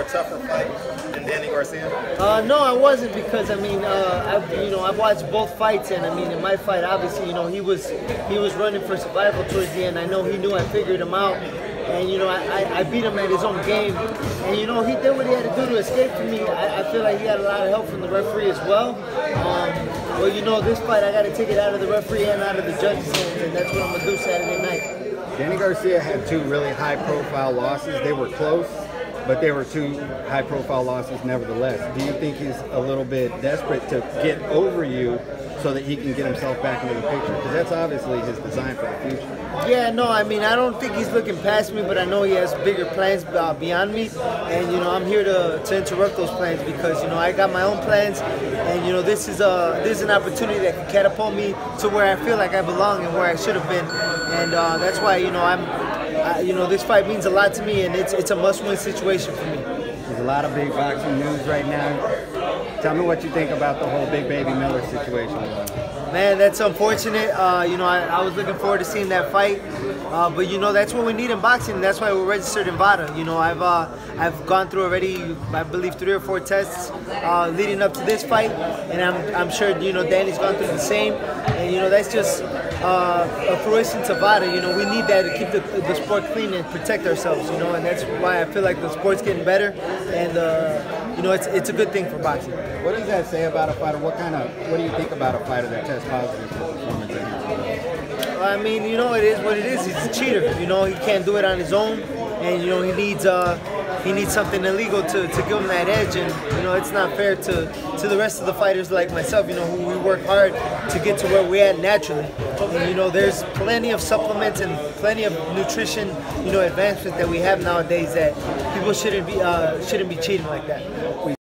a tougher fight than Danny Garcia? Uh, no, I wasn't because I mean, uh, I've, you know, I've watched both fights, and I mean, in my fight, obviously, you know, he was he was running for survival towards the end. I know he knew I figured him out, and you know, I, I, I beat him at his own game, and you know, he did what he had to do to escape from me. I, I feel like he had a lot of help from the referee as well. Um, well, you know, this fight, I got to take it out of the referee and out of the judges' hands, and that's what I'm gonna do Saturday night. Danny Garcia had two really high-profile losses. They were close, but they were two high-profile losses nevertheless. Do you think he's a little bit desperate to get over you so that he can get himself back into the picture? Because that's obviously his design for the future. Yeah, no, I mean, I don't think he's looking past me, but I know he has bigger plans uh, beyond me, and you know, I'm here to, to interrupt those plans because you know I got my own plans, and you know, this is a this is an opportunity that can catapult me to where I feel like I belong and where I should have been, and uh, that's why you know I'm, I, you know, this fight means a lot to me, and it's it's a must-win situation for me. There's a lot of big boxing news right now. Tell me what you think about the whole Big Baby Miller situation. Man, that's unfortunate. Uh, you know, I, I, was looking forward to seeing that fight, uh, but you know that's what we need in boxing. That's why we're registered in VADA. You know, I've uh, I've gone through already, I believe, three or four tests uh, leading up to this fight, and I'm I'm sure you know Danny's gone through the same. And you know that's just uh, a fruition to VADA. You know, we need that to keep the, the sport clean and protect ourselves. You know, and that's why I feel like the sport's getting better, and uh, you know it's it's a good thing for boxing. What does that say about a fighter? What kind of what do you think about a fighter that tests positive for performance I mean, you know, it is what it is. He's a cheater. You know, he can't do it on his own, and you know, he needs uh, he needs something illegal to, to give him that edge. And you know, it's not fair to to the rest of the fighters like myself. You know, who we work hard to get to where we're at naturally. And you know, there's plenty of supplements and plenty of nutrition, you know, advancements that we have nowadays that people shouldn't be uh, shouldn't be cheating like that.